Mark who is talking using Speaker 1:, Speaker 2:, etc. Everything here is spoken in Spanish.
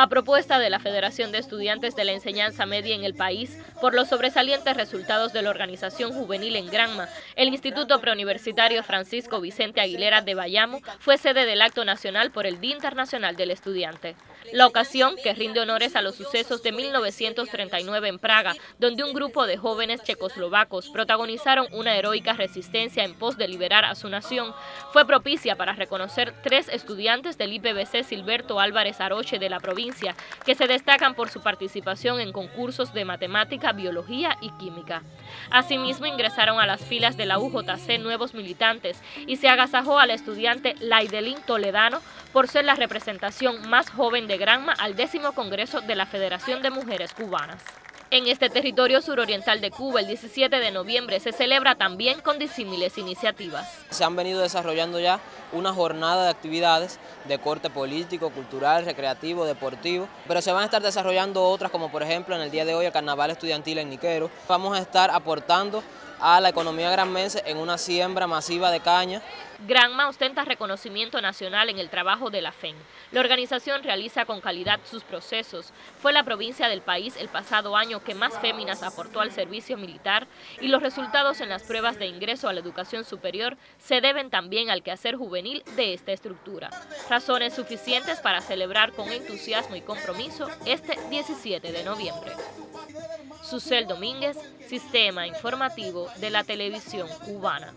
Speaker 1: A propuesta de la Federación de Estudiantes de la Enseñanza Media en el país, por los sobresalientes resultados de la organización juvenil en Granma, el Instituto Preuniversitario Francisco Vicente Aguilera de Bayamo fue sede del acto nacional por el Día Internacional del Estudiante. La ocasión, que rinde honores a los sucesos de 1939 en Praga, donde un grupo de jóvenes checoslovacos protagonizaron una heroica resistencia en pos de liberar a su nación, fue propicia para reconocer tres estudiantes del IPBC Silberto Álvarez Aroche de la provincia, que se destacan por su participación en concursos de matemática, biología y química. Asimismo, ingresaron a las filas de la UJC nuevos militantes y se agasajó al estudiante Laidelín Toledano por ser la representación más joven de Granma al décimo Congreso de la Federación de Mujeres Cubanas. En este territorio suroriental de Cuba, el 17 de noviembre, se celebra también con disímiles iniciativas.
Speaker 2: Se han venido desarrollando ya una jornada de actividades de corte político, cultural, recreativo, deportivo, pero se van a estar desarrollando otras como por ejemplo en el día de hoy el Carnaval Estudiantil en Niquero. Vamos a estar aportando a la economía granmense en una siembra masiva de caña.
Speaker 1: Granma ostenta reconocimiento nacional en el trabajo de la FEN. La organización realiza con calidad sus procesos. Fue la provincia del país el pasado año que más féminas aportó al servicio militar y los resultados en las pruebas de ingreso a la educación superior se deben también al quehacer juvenil de esta estructura. Razones suficientes para celebrar con entusiasmo y compromiso este 17 de noviembre. Susel Domínguez, Sistema Informativo de la Televisión Cubana.